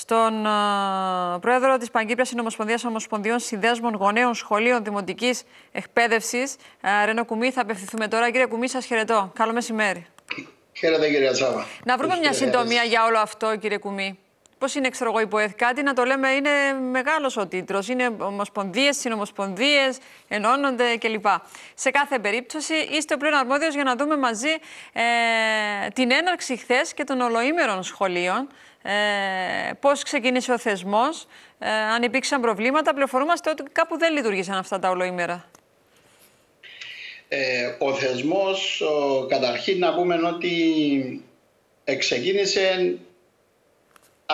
στον uh, πρόεδρο της Παγκύπριας Συνομοσπονδίας Ομοσπονδιών Συνδέσμων Γονέων Σχολείων Δημοτικής Εκπαίδευσης, uh, Ρένο Κουμί. Θα απευθυνθούμε τώρα. Κύριε Κουμί, σας χαιρετώ. Καλό μεσημέρι. Χαίρετε, κυρία Τσάβα. Να βρούμε μια συντομία για όλο αυτό, κύριε Κουμί. Πώς είναι, ξέρω εγώ, υποέθ κάτι, να το λέμε, είναι μεγάλος ο τίτλος. Είναι ομοσπονδίες, συνομοσπονδίες, ενώνονται κλπ. Σε κάθε περίπτωση, είστε ο πλέον αρμόδιος για να δούμε μαζί ε, την έναρξη χθες και των ολοήμερων σχολείων. Ε, πώς ξεκίνησε ο θεσμός, ε, αν υπήρξαν προβλήματα. Πληροφορούμαστε ότι κάπου δεν λειτουργήσαν αυτά τα ολοήμερα. Ε, ο θεσμός, καταρχήν να πούμε ότι ξεκίνησε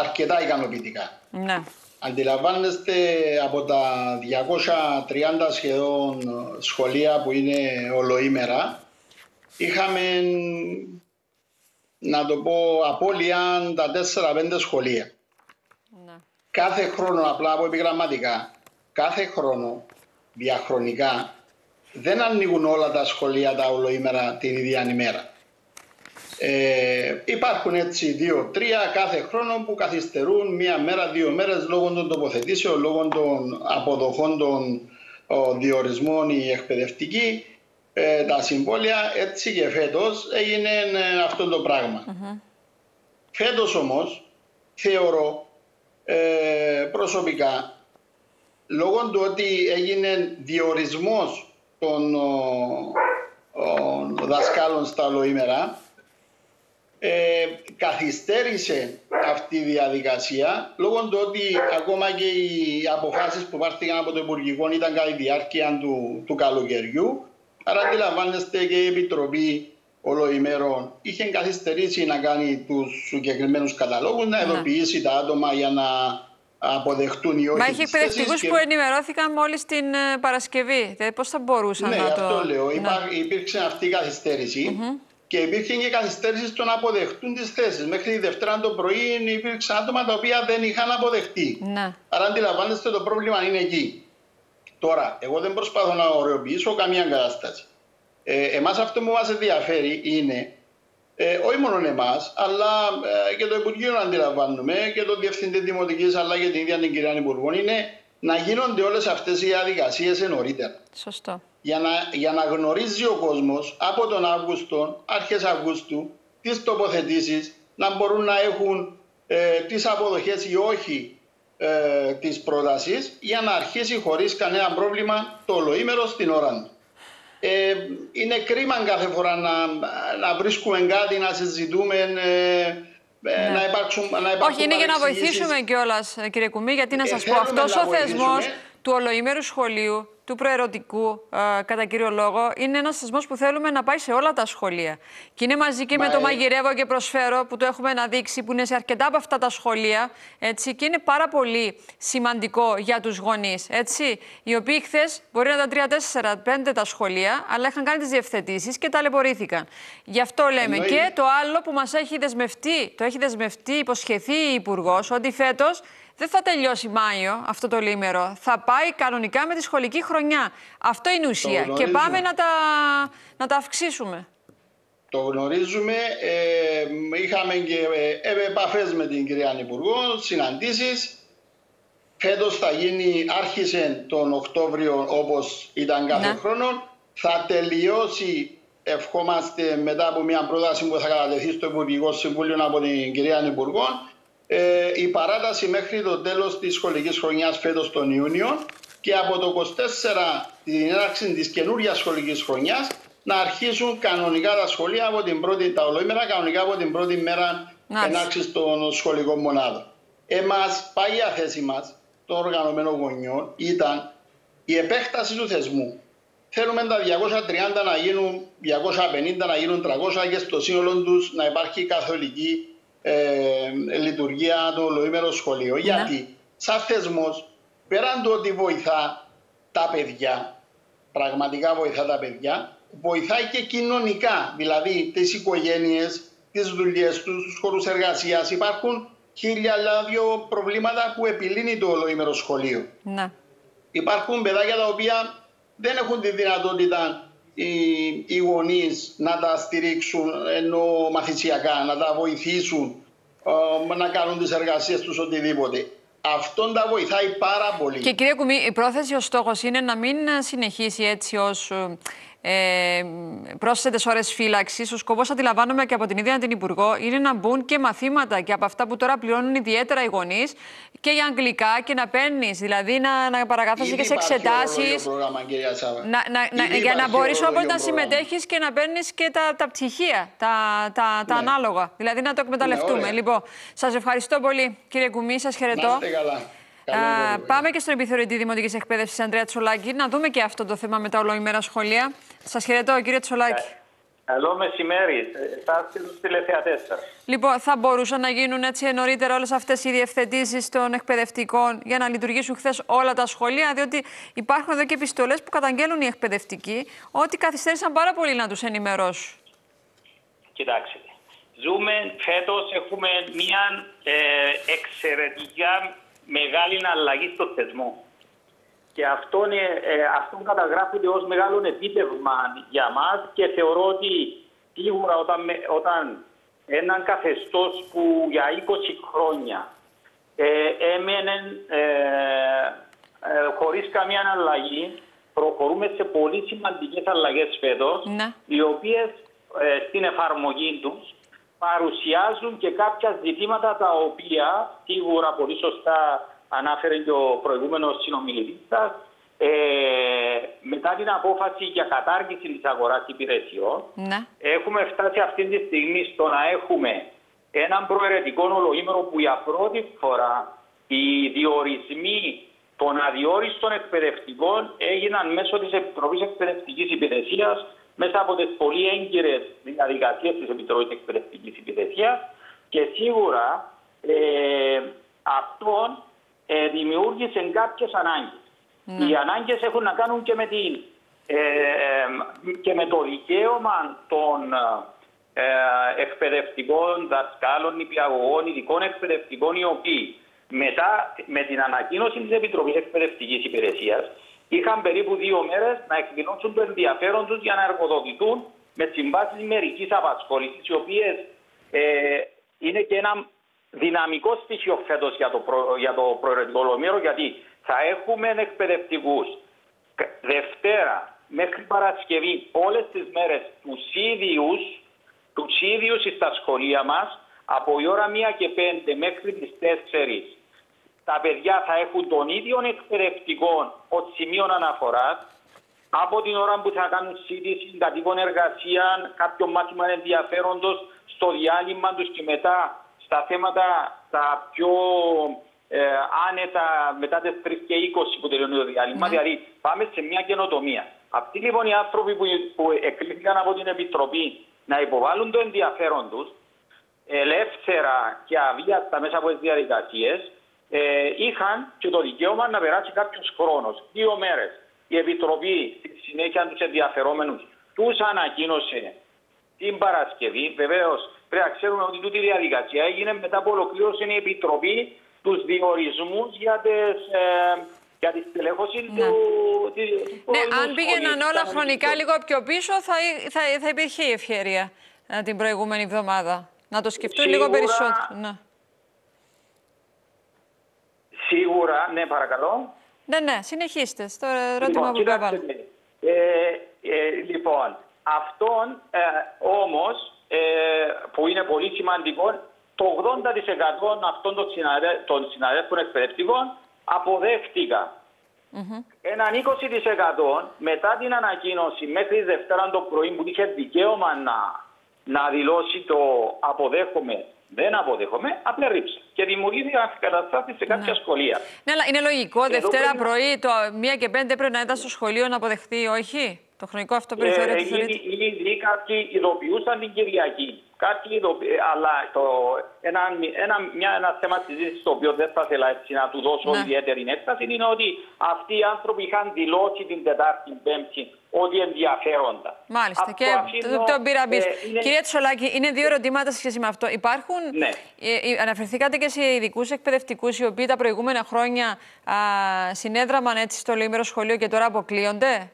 αρκετά ικανοποιητικά. Ναι. Αντιλαμβάνεστε από τα 230 σχεδόν σχολεία που είναι ολοήμερα, είχαμε να το πω απώλεια τα 4-5 σχολεία. Ναι. Κάθε χρόνο, απλά από επιγραμματικά, κάθε χρόνο διαχρονικά δεν ανοίγουν όλα τα σχολεία τα ολοήμερα την ίδια ημέρα. Ε, υπάρχουν έτσι δύο-τρία κάθε χρόνο που καθυστερούν μία μέρα, δύο μέρες λόγω των τοποθετήσεων, λόγω των αποδοχών των διορισμών ή εκπαιδευτικοί, ε, τα συμβόλαια, έτσι και φέτος έγινε ε, αυτό το πράγμα. Mm Φέτος όμως θεωρώ ε, προσωπικά, λόγω του ότι έγινε διορισμός των δασκάλων στα ολοήμερα, ε, καθυστέρησε αυτή η διαδικασία λόγω του ότι ακόμα και οι αποφάσεις που πάρθηκαν από το Υπουργικό ήταν κατά τη διάρκεια του, του καλοκαιριού. Άρα αντιλαμβάνεστε και η Επιτροπή Ολοημέρων είχε καθυστερήσει να κάνει τους συγκεκριμένους καταλόγους, να ναι. ειδοποιήσει τα άτομα για να αποδεχτούν ή όχι. Μα έχει εκπαιδευτικούς και... που ενημερώθηκαν μόλις την ε, Παρασκευή. Πώς θα μπορούσαν ναι, να το. Ναι, αυτό λέω. Ναι. Υπήρξε αυτή η καθυστέρηση. Και υπήρχε και καθυστέρησης στο να αποδεχτούν τις θέσεις. Μέχρι τη Δευτέρα το πρωί υπήρξαν άτομα τα οποία δεν είχαν αποδεχτεί. Ναι. Άρα αντιλαμβάνεστε το πρόβλημα είναι εκεί. Τώρα, εγώ δεν προσπαθώ να ωρεοποιήσω καμία κατάσταση. Ε, Εμάς αυτό που μας ενδιαφέρει είναι ε, όχι μόνο εμάς, αλλά ε, και το Υπουργείο να αντιλαμβάνουμε και το Διευθυντή Δημοτικής, αλλά και την ίδια την κυρία Υπουργό, είναι να γίνονται όλες αυτές οι διαδικασίες νωρίτερα. Σωστό για να, για να γνωρίζει ο κόσμος από τον Αύγουστο, αρχές Αυγούστου, τις τοποθετήσεις, να μπορούν να έχουν ε, τις αποδοχές ή όχι ε, της πρότασης για να αρχίσει χωρίς κανένα πρόβλημα το ολοήμερο στην ώρα του. Ε, είναι κρίμα κάθε φορά να, να βρίσκουμε κάτι, να συζητούμε, ε, ε ναι. να υπάρξουν να Όχι, είναι για να βοηθήσουμε κιόλας, ε, κύριε Κουμή, γιατί να ε, σας πω, αυτός ο θεσμός του ολοήμερου σχολείου του προερωτικού, ε, κατά κύριο λόγο, είναι ένας θεσμός που θέλουμε να πάει σε όλα τα σχολεία. Και είναι μαζί και με το Μαγειρεύω και Προσφέρω, που το έχουμε αναδείξει, που είναι σε αρκετά από αυτά τα σχολεία. Έτσι, και είναι πάρα πολύ σημαντικό για τους γονείς. Οι οποίοι χθες μπορεί να ήταν τρία, τέσσερα, πέντε τα σχολεία, αλλά είχαν κάνει τις διευθετήσεις και ταλαιπωρήθηκαν. Γι' αυτό λέμε. Και το άλλο που μας έχει δεσμευτεί, το έχει δεσμευτεί, υποσχεθεί η Υπουργός, ότι φέτος δεν θα τελειώσει Μάιο αυτό το λίμερο. Θα πάει κανονικά με τη σχολική χρονιά. Αυτό είναι η ουσία. Και πάμε να τα, να τα αυξήσουμε. Το γνωρίζουμε. Ε, είχαμε και ε, επαφές με την κυρία Υπουργό, συναντήσεις. Φέτος θα γίνει, άρχισε τον Οκτώβριο όπως ήταν κάθε ναι. χρόνο. Θα τελειώσει, ευχόμαστε μετά από μια πρόταση που θα κατατεθεί στο Υπουργικό Συμβούλιο από την κυρία Υπουργό ε, η παράταση μέχρι το τέλος της σχολικής χρονιάς φέτος τον Ιούνιο και από το 24 την έναρξη της καινούρια σχολικής χρονιάς να αρχίσουν κανονικά τα σχολεία από την πρώτη, τα ολοήμερα κανονικά από την πρώτη μέρα έναρξης των σχολικών μονάδων. Εμάς, πάγια θέση μας, των οργανωμένων γονιών, ήταν η επέκταση του θεσμού. Θέλουμε τα 230 να γίνουν 250, να γίνουν 300 και στο σύνολο τους να υπάρχει καθολική ε, λειτουργία το ολοήμερο σχολείο. Ναι. Γιατί σαν θεσμός, πέραν του ότι βοηθά τα παιδιά, πραγματικά βοηθά τα παιδιά, βοηθάει και κοινωνικά, δηλαδή τις οικογένειες, τις δουλειές τους, τους χώρους εργασίας. Υπάρχουν χίλια δύο προβλήματα που επιλύνει το ολοήμερο σχολείο. Ναι. Υπάρχουν παιδάκια τα οποία δεν έχουν τη δυνατότητα οι, οι γονείς να τα στηρίξουν ενώ μαθησιακά, να τα βοηθήσουν να κάνουν τις εργασίες τους οτιδήποτε. Αυτό τα βοηθάει πάρα πολύ. Και κύριε Κουμή, η πρόθεση, ο στόχος είναι να μην συνεχίσει έτσι ως ε, πρόσθετες ώρες φύλαξης. Ο σκοπός, αντιλαμβάνομαι και από την ίδια την Υπουργό, είναι να μπουν και μαθήματα και από αυτά που τώρα πληρώνουν ιδιαίτερα οι γονείς και για αγγλικά και να παίρνεις, δηλαδή να, να παρακάθεσαι και σε εξετάσεις. Για να μπορείς όποτε να συμμετέχεις και να παίρνεις και τα, τα πτυχία, τα, τα, τα ναι. ανάλογα. Δηλαδή να το εκμεταλλευτούμε. Ναι, λοιπόν, σας ευχαριστώ πολύ, κύριε Κουμή, σας χαιρετώ. Να καλά. Α, πάμε και στον επιθεωρητή Δημοτικής Εκπαίδευσης Ανδρέα Τσολάκη να δούμε και αυτό το θέμα με τα ολοημέρα σχολεία. Σας χαιρετώ, κύριε Τσολάκη. Καλό μεσημέρι, εσά και του τηλεθεατές σας. Λοιπόν, θα μπορούσαν να γίνουν έτσι νωρίτερα όλες αυτές οι διευθετήσεις των εκπαιδευτικών για να λειτουργήσουν χθες όλα τα σχολεία, διότι υπάρχουν εδώ και επιστολές που καταγγέλνουν οι εκπαιδευτικοί ότι καθυστέρησαν πάρα πολύ να τους ενημερώσουν. Κοιτάξτε, ζούμε φέτος, έχουμε μια ε, εξαιρετικά μεγάλη αλλαγή στο θεσμό. Και αυτό, ε, αυτό καταγράφεται ως μεγάλο επίτευγμα για μας και θεωρώ ότι σίγουρα όταν, όταν έναν καθεστώς που για 20 χρόνια ε, έμενε ε, ε, χωρίς καμία αλλαγή, προχωρούμε σε πολύ σημαντικές αλλαγές φέτος, ναι. οι οποίες ε, στην εφαρμογή τους παρουσιάζουν και κάποια ζητήματα τα οποία σίγουρα πολύ σωστά ανάφερε και ο προηγούμενος συνομιλητής σας ε, μετά την απόφαση για κατάργηση της αγοράς υπηρεσιών ναι. έχουμε φτάσει αυτή τη στιγμή στο να έχουμε έναν προαιρετικό ολοήμερο που για πρώτη φορά οι διορισμοί των αδιόριστων εκπαιδευτικών έγιναν μέσω της Επιτροπής Εκπαιδευτικής Υπηρεσίας μέσα από τις πολύ έγκυρες διαδικασίες της Επιτροπής Εκπαιδευτικής Υπηρεσίας και σίγουρα ε, αυτόν ε, δημιούργησε κάποιες ανάγκες. Ναι. Οι ανάγκες έχουν να κάνουν και με, την, ε, και με το δικαίωμα των ε, εκπαιδευτικών δασκάλων, νηπιαγωγών, ειδικών εκπαιδευτικών οι οποίοι μετά με την ανακοίνωση της Επιτροπής Εκπαιδευτικής Υπηρεσίας είχαν περίπου δύο μέρες να εκδηλώσουν το ενδιαφέρον τους για να εργοδοτηθούν με συμβάσεις μερικής απασχόλησης οι οποίες ε, είναι και ένα δυναμικό στοιχείο φέτος για το, προ, για το προαιρετικό ολομήρο, γιατί θα έχουμε εκπαιδευτικούς Δευτέρα μέχρι Παρασκευή όλες τις μέρες τους ίδιους τους ίδιους στα σχολεία μας από η ώρα 1 και 5 μέχρι τις 4 τα παιδιά θα έχουν τον ίδιο εκπαιδευτικό ως σημείο αναφοράς από την ώρα που θα κάνουν σύντηση κατοικών εργασία, κάποιο μάθημα ενδιαφέροντος στο διάλειμμα τους και μετά στα θέματα τα πιο ε, άνετα μετά τις 3 και 20 που τελειώνει το διάλειμμα. Ναι. Δηλαδή πάμε σε μια καινοτομία. Αυτοί λοιπόν οι άνθρωποι που, που εκλήθηκαν από την Επιτροπή να υποβάλουν το ενδιαφέρον τους ελεύθερα και αβίαστα μέσα από τις διαδικασίες, ε, είχαν και το δικαίωμα να περάσει κάποιος χρόνος, δύο μέρες. Η Επιτροπή στη συνέχεια τους ενδιαφερόμενους τους ανακοίνωσε την Παρασκευή. Βεβαίως πρέπει να ξέρουμε ότι τούτη η διαδικασία έγινε μετά από ολοκλήρωση η Επιτροπή τους διορισμούς για τις, ε, για τη στελέχωση ναι. του, του Ναι, αν πήγαιναν όλα χρονικά λίγο πιο πίσω θα, θα, θα υπήρχε η ευκαιρία ε, την προηγούμενη εβδομάδα. Να το σκεφτούν Σίγουρα... λίγο περισσότερο. Ναι. Σίγουρα, ναι παρακαλώ. Ναι, ναι, συνεχίστε στο ερώτημα λοιπόν, που βάλω. Ε, ε, λοιπόν, αυτόν ε, όμως ε, που είναι πολύ σημαντικό, το 80% αυτών των, συναδε... των συναδέλφων εκπαιδευτικών αποδέχτηκαν. Mm-hmm. Έναν 20% μετά την ανακοίνωση μέχρι Δευτέρα το πρωί που είχε δικαίωμα να, να δηλώσει το αποδέχομαι δεν αποδέχομαι, απλά ρίψα. Και δημιουργήθηκαν καταστάσει σε κάποια ναι. σχολεία. Ναι, αλλά είναι λογικό Δευτέρα πρωί το 1 και 5 πρέπει να ήταν στο σχολείο να αποδεχτεί, όχι; Το χρονικό αυτό περιθώριο ε, θεωρείται. Ήδη κάποιοι ειδοποιούσαν την Κυριακή. Κάποιοι ειδοποι... Αλλά το... ένα, ένα, μια, ένα θέμα συζήτησης το οποίο δεν θα ήθελα έτσι να του δώσω ναι. ιδιαίτερη έκταση είναι ότι αυτοί οι άνθρωποι είχαν δηλώσει την Τετάρτη, Πέμπτη ότι ενδιαφέροντα. Μάλιστα. Αυτό και αφήνω, το, πήρα ε, είναι... Κυρία Τσολάκη, είναι δύο ερωτήματα σε σχέση με αυτό. Υπάρχουν. Ναι. Ε, ε, αναφερθήκατε και σε ειδικούς εκπαιδευτικούς οι οποίοι τα προηγούμενα χρόνια α, συνέδραμαν έτσι στο λίμερο σχολείο και τώρα αποκλείονται;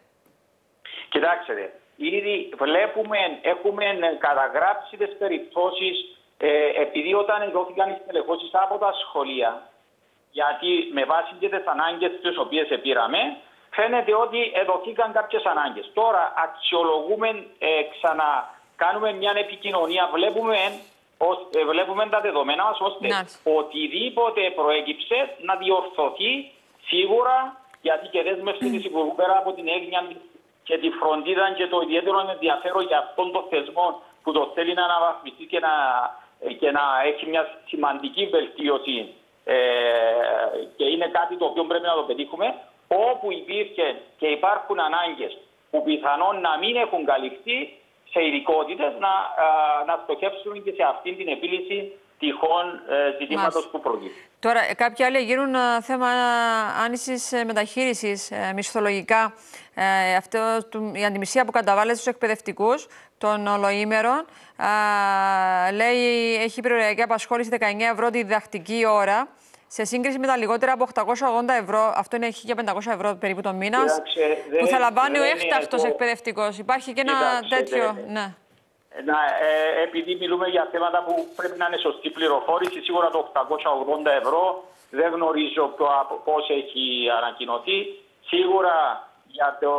Κοιτάξτε, ήδη βλέπουμε, έχουμε καταγράψει τις περιπτώσεις ε, επειδή όταν δόθηκαν οι στελεχώσεις από τα σχολεία, γιατί με βάση και τις ανάγκες τις οποίες πήραμε, φαίνεται ότι εδωθήκαν κάποιες ανάγκες. Τώρα αξιολογούμε, ε, ξανά κάνουμε μια επικοινωνία, βλέπουμε, ε, βλέπουμε τα δεδομένα μας ώστε οτιδήποτε προέκυψε να διορθωθεί σίγουρα, γιατί και δέσμευση της Υπουργού πέρα από την έγνοια και τη φροντίδα και το ιδιαίτερο ενδιαφέρον για αυτόν τον θεσμό που το θέλει να αναβαθμιστεί και να, και να έχει μια σημαντική βελτίωση ε, και είναι κάτι το οποίο πρέπει να το πετύχουμε όπου υπήρχε και υπάρχουν ανάγκες που πιθανόν να μην έχουν καλυφθεί σε ειδικότητες να, να στοχεύσουν και σε αυτή την επίλυση τυχόν ε, ζητήματος που προκύπτει. Τώρα, κάποιοι άλλοι γύρουν θέμα άνησης μεταχείρισης μισθολογικά. Ε, αυτό, η αντιμισία που καταβάλλεται στους εκπαιδευτικούς των ολοήμερων λέει έχει περιοριακή απασχόληση 19 ευρώ τη διδακτική ώρα σε σύγκριση με τα λιγότερα από 880 ευρώ, αυτό είναι 1500 ευρώ περίπου το μήνα, που θα λαμβάνει ο έκτακτος το... εκπαιδευτικός. Υπάρχει και ένα τέτοιο. Ναι. Να, ε, επειδή μιλούμε για θέματα που πρέπει να είναι σωστή πληροφόρηση, σίγουρα το 880 ευρώ δεν γνωρίζω πώς έχει ανακοινωθεί. Σίγουρα για το,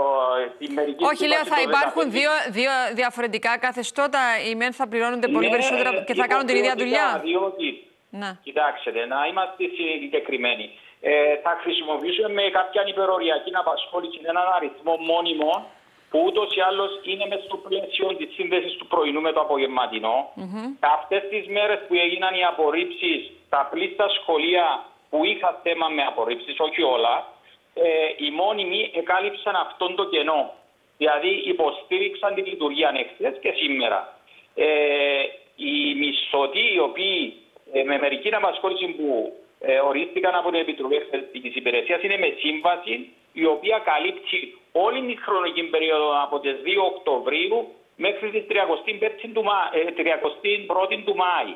τη μερική Όχι, λέω, θα υπάρχουν δύο, δύο διαφορετικά καθεστώτα. Οι μεν θα πληρώνονται πολύ ναι, περισσότερα και θα κάνουν την ίδια δουλειά. Διότι, ναι. κοιτάξτε, να είμαστε συγκεκριμένοι. Ε, θα χρησιμοποιήσουμε με κάποια υπεροριακή απασχόληση έναν αριθμό μόνιμων που ούτως ή άλλως είναι μέσα στο πλαίσιο της σύνδεσης του πρωινού με το απογευματινό. Mm -hmm. Αυτές τις μέρες που έγιναν οι απορρίψεις, τα πλήστα σχολεία που είχα θέμα με απορρίψεις, όχι όλα, ε, οι μόνιμοι εκάλυψαν αυτόν το κενό. Δηλαδή υποστήριξαν τη λειτουργία εχθέ και σήμερα. Ε, οι μισθωτοί, οι οποίοι ε, με μερική απασχόληση που ε, ορίστηκαν από την Επιτροπή Εξαιρετική Υπηρεσίας, είναι με σύμβαση η οποία καλύπτει όλη τη χρονική περίοδο από τις 2 Οκτωβρίου μέχρι τις 31η του, ε, του Μάη.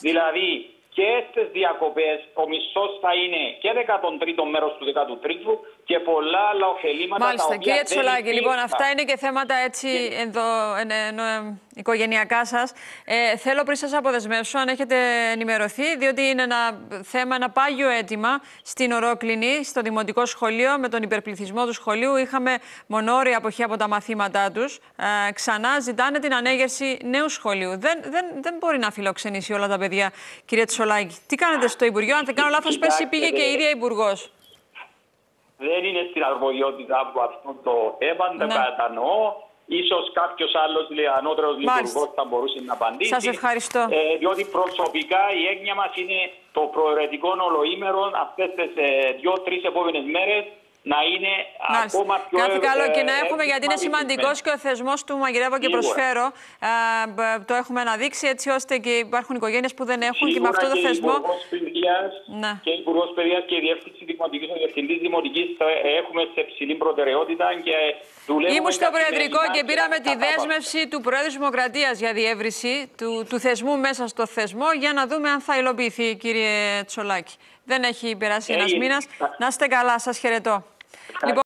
Δηλαδή και στις διακοπές ο μισθός θα είναι και 13ο μέρος του 13ου και πολλά άλλα ωφελήματα. Μάλιστα, τα οποία κύριε Τσολάκη, λοιπόν, αυτά είναι και θέματα έτσι και... ενδο, εν, εν, εν, οικογενειακά σας. Ε, θέλω πριν σας αποδεσμεύσω, αν έχετε ενημερωθεί, διότι είναι ένα θέμα, ένα πάγιο αίτημα στην Ορόκληνη, στο Δημοτικό Σχολείο, με τον υπερπληθυσμό του σχολείου. Είχαμε μονόρια αποχή από τα μαθήματά τους. Ε, ξανά ζητάνε την ανέγερση νέου σχολείου. Δεν, δεν, δεν μπορεί να φιλοξενήσει όλα τα παιδιά, κύριε Τσολάκη. Τι κάνετε στο Υπουργείο, αν δεν κάνω λάθος, πέρσι πήγε και η ίδια Υπουργός δεν είναι στην αρμοδιότητα από αυτό το θέμα, δεν ναι. κατανοώ. Ίσως κάποιος άλλος ανώτερος λειτουργός θα μπορούσε να απαντήσει. Σας ευχαριστώ. Ε, διότι προσωπικά η έγνοια μας είναι το προαιρετικό ολοήμερο αυτές τις ε, δύο-τρεις επόμενες μέρες να είναι Μάλιστα. ακόμα πιο Κάθε καλό και να έχουμε, γιατί είναι σημαντικός και ο θεσμός του μαγειρεύω και προσφέρω. Α, το έχουμε αναδείξει έτσι ώστε και υπάρχουν οικογένειες που δεν έχουν Σίγουρα και με αυτό το θεσμό. Ναι. Και η Υπουργός Παιδείας και η Διεύθυνση Δημοτικής, ο Διευθυντής Δημοτικής έχουμε σε ψηλή προτεραιότητα και δουλεύουμε. Ήμουν στο Προεδρικό και πήραμε της δέσμευση του Προέδρου Δημοκρατίας για διεύρυνση του, του θεσμού μέσα στο θεσμό για να δούμε αν θα υλοποιηθεί, κύριε Τσολάκη. Δεν έχει περάσει ένας μήνας. Να είστε καλά, σας χαιρετώ. Λοιπόν,